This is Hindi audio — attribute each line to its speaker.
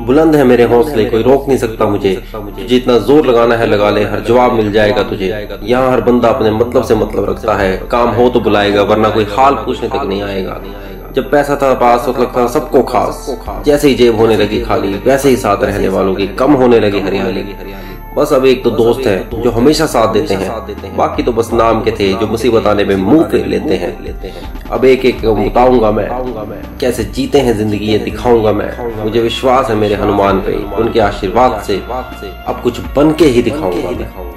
Speaker 1: बुलंद है मेरे हौसले कोई रोक नहीं सकता मुझे। जितना ज़ोर लगाना है लगा ले हर जवाब मिल जाएगा तुझे। यहाँ हर बंदा अपने मतलब से मतलब रखता है। काम हो तो बुलाएगा वरना कोई हाल पूछने तक नहीं आएगा। जब पैसा था पास तो लगता था सबको खास। जैसे ही जेब होने लगी खाली वैसे ही साथ रहने वालों की कम होने लगी हरियाली। बस अब एक तो दोस्त है जो हमेशा साथ देते हैं। बाकी तो बस नाम के थे जो मुसीबत आने में मुँह फेर लेते हैं। अब एक एक बताऊँगा मैं। कैसे जीते हैं ज़िंदगी ये दिखाऊँगा मैं। मुझे विश्वास है मेरे हनुमान पे उनके आशीर्वाद से अब कुछ बन के ही दिखाऊँगा मैं।